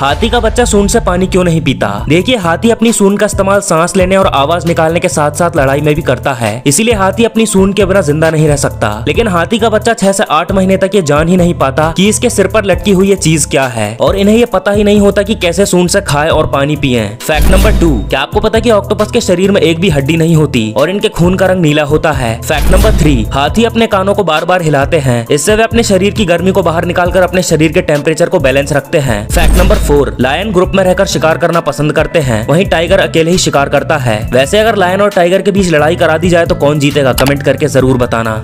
हाथी का बच्चा सून से पानी क्यों नहीं पीता? देखिए, हाथी अपनी सून का इस्तेमाल सांस लेने और आवाज़ निकालने के साथ साथ लड़ाई में भी करता है। इसीलिए हाथी अपनी सून के बिना ज़िंदा नहीं रह सकता। लेकिन हाथी का बच्चा छह से आठ महीने तक ये जान ही नहीं पाता कि इसके सिर पर लटकी हुई ये चीज़ क्या है। और इन्हें ये पता ही नहीं होता की कैसे सून से खाए और पानी पिए। फैक्ट नंबर टू, क्या आपको पता की ऑक्टोपस के शरीर में एक भी हड्डी नहीं होती और इनके खून का रंग नीला होता है? फैक्ट नंबर थ्री, हाथी अपने कानों को बार बार हिलाते हैं। इससे वे अपने शरीर की गर्मी को बाहर निकालकर अपने शरीर के टेम्परेचर को बैलेंस रखते हैं। Fact number four. Lion group में रहकर शिकार करना पसंद करते हैं। वहीं टाइगर अकेले ही शिकार करता है। वैसे अगर लायन और टाइगर के बीच लड़ाई करा दी जाए तो कौन जीतेगा? कमेंट करके ज़रूर बताना।